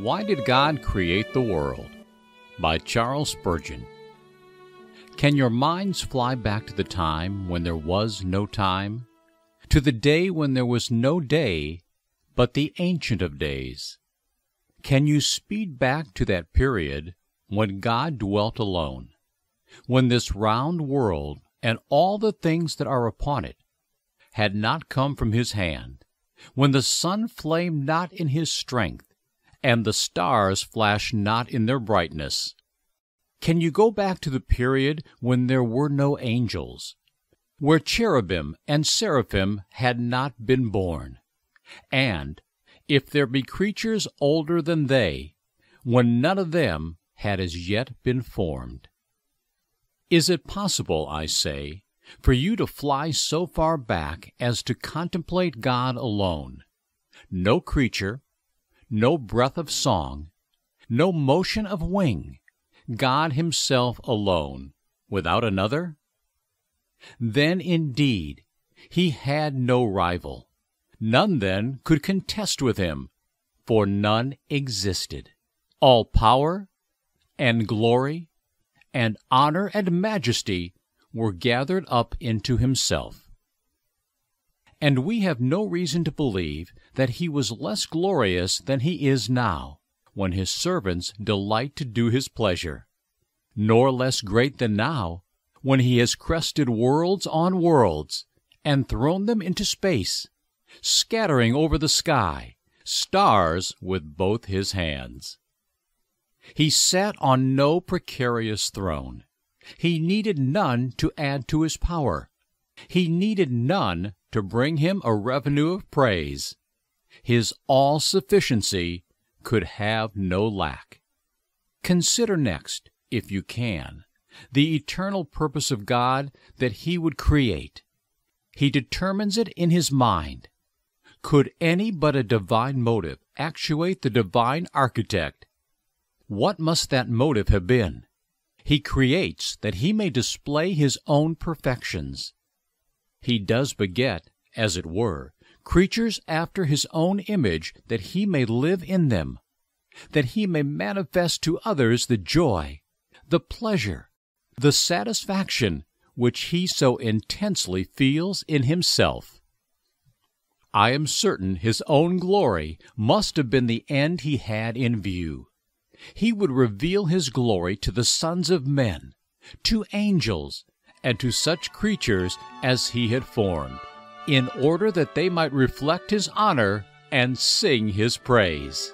Why Did God Create the World? by Charles Spurgeon. Can your minds fly back to the time when there was no time? To the day when there was no day but the Ancient of Days? Can you speed back to that period when God dwelt alone, when this round world and all the things that are upon it had not come from his hand, when the sun flamed not in his strength, and the stars flash not in their brightness? Can you go back to the period when there were no angels, where cherubim and seraphim had not been born, and, if there be creatures older than they, when none of them had as yet been formed? Is it possible, I say, for you to fly so far back as to contemplate God alone? No creature, no breath of song, no motion of wing, God Himself alone, without another? Then indeed He had no rival. None then could contest with Him, for none existed. All power and glory and honor and majesty were gathered up into Himself. And we have no reason to believe that He was less glorious than He is now, when His servants delight to do His pleasure, nor less great than now, when He has crested worlds on worlds and thrown them into space, scattering over the sky stars with both His hands. He sat on no precarious throne. He needed none to add to his power. He needed none to bring him a revenue of praise. His all sufficiency could have no lack. Consider next, if you can, the eternal purpose of God that He would create. He determines it in His mind. Could any but a divine motive actuate the divine architect? What must that motive have been? He creates that He may display His own perfections. He does beget, as it were, creatures after His own image that He may live in them, that He may manifest to others the joy, the pleasure, the satisfaction which He so intensely feels in Himself. I am certain His own glory must have been the end He had in view. He would reveal His glory to the sons of men, to angels, and to such creatures as He had formed, in order that they might reflect His honor and sing His praise.